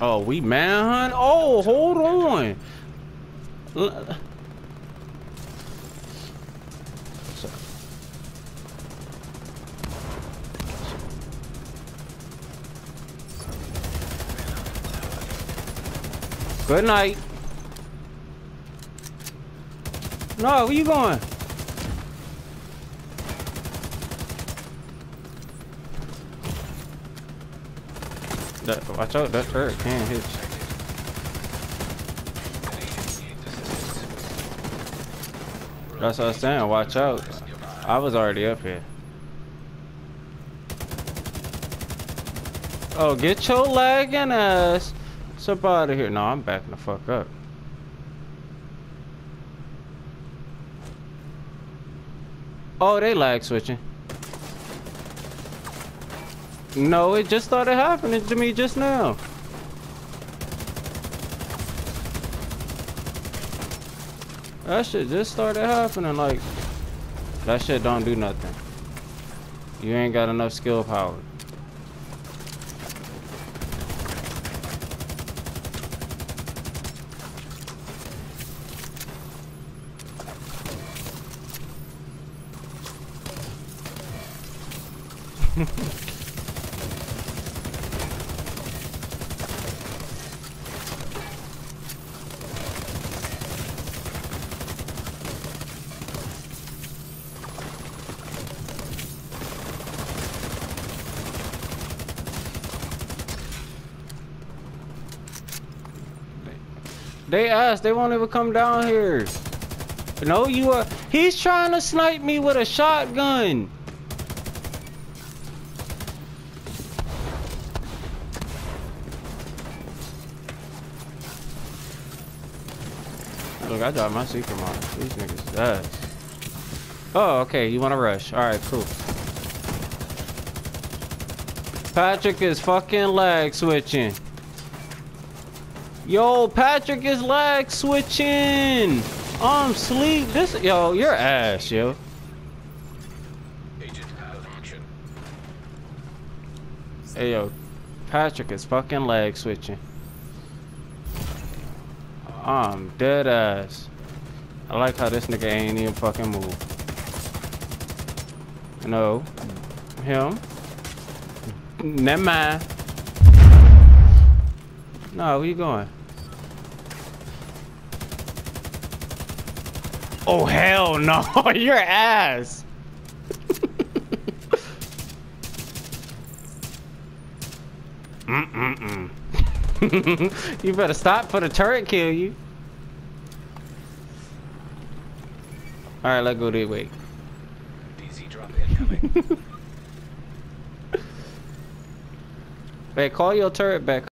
Oh, we manhunt? Oh, hold on. Good night. No, where you going? That, watch out, that turret can hit. That's what I was saying, watch out. I was already up here. Oh, get your lagging ass. What's up out of here? No, I'm backing the fuck up. Oh, they lag switching. No, it just started happening to me just now. That shit just started happening. Like, that shit don't do nothing. You ain't got enough skill power. They asked, they won't even come down here. No, you are. He's trying to snipe me with a shotgun. Look, I dropped my secret mod. These niggas ass. Oh, okay. You want to rush? All right, cool. Patrick is fucking lag switching. Yo, Patrick is lag switching. I'm sleep. This yo, your ass, yo. Agent out action. Hey yo, Patrick is fucking lag switching. I'm dead ass. I like how this nigga ain't even fucking move. No, him. Never mind. No, where you going? Oh hell no, your ass. Mm-mm-mm. you better stop for the turret kill you. Alright, let's go this way. DZ drop incoming. Hey, call your turret back.